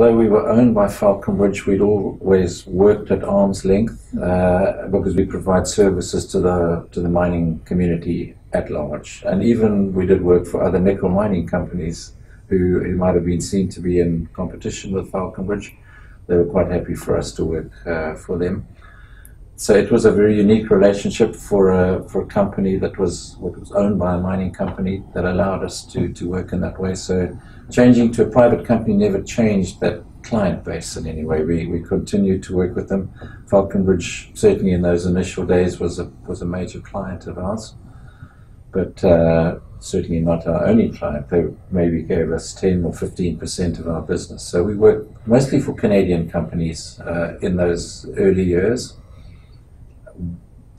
although we were owned by Falconbridge, we'd always worked at arm's length uh, because we provide services to the to the mining community at large, and even we did work for other nickel mining companies who, who might have been seen to be in competition with Falconbridge. They were quite happy for us to work uh, for them. So it was a very unique relationship for a, for a company that was was owned by a mining company that allowed us to, to work in that way. So changing to a private company never changed that client base in any way. We, we continued to work with them. Falconbridge, certainly in those initial days, was a, was a major client of ours, but uh, certainly not our only client. They maybe gave us 10 or 15% of our business. So we worked mostly for Canadian companies uh, in those early years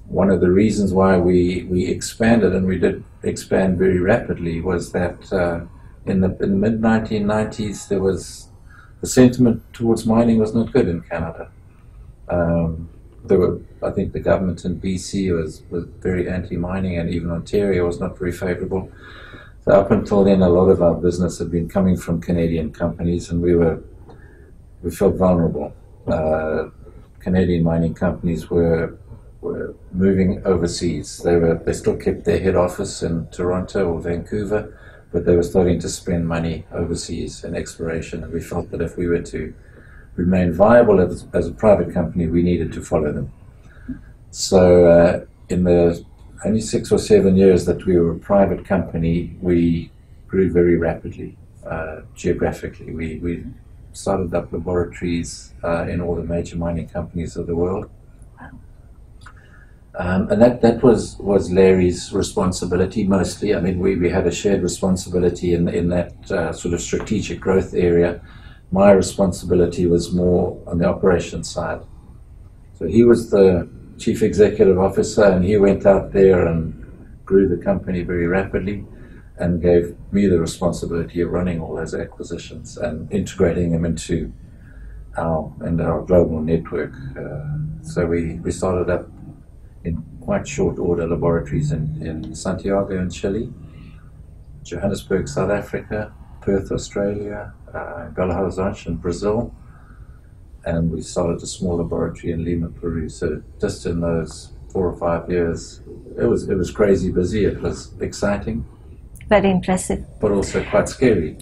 one of the reasons why we, we expanded and we did expand very rapidly was that uh, in the, in mid 1990s there was the sentiment towards mining was not good in Canada. Um, there were, I think, the government in BC was, was very anti-mining, and even Ontario was not very favourable. So up until then, a lot of our business had been coming from Canadian companies, and we were we felt vulnerable. Uh, Canadian mining companies were were moving overseas. They were they still kept their head office in Toronto or Vancouver, but they were starting to spend money overseas in exploration. And we felt that if we were to remain viable as, as a private company, we needed to follow them. So uh, in the only six or seven years that we were a private company, we grew very rapidly uh, geographically. We, we started up laboratories uh, in all the major mining companies of the world. Um, and that, that was, was Larry's responsibility mostly. I mean, we, we had a shared responsibility in, in that uh, sort of strategic growth area. My responsibility was more on the operations side. So he was the chief executive officer, and he went out there and grew the company very rapidly and gave me the responsibility of running all those acquisitions and integrating them into our, into our global network. Uh, so we, we started up in quite short order laboratories in, in Santiago in Chile, Johannesburg, South Africa, Perth, Australia, uh, Belo Horizonte in Brazil, and we started a small laboratory in Lima, Peru. So just in those four or five years, it was it was crazy busy. It was exciting, very impressive, but also quite scary.